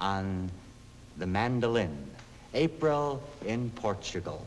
on the mandolin, April in Portugal.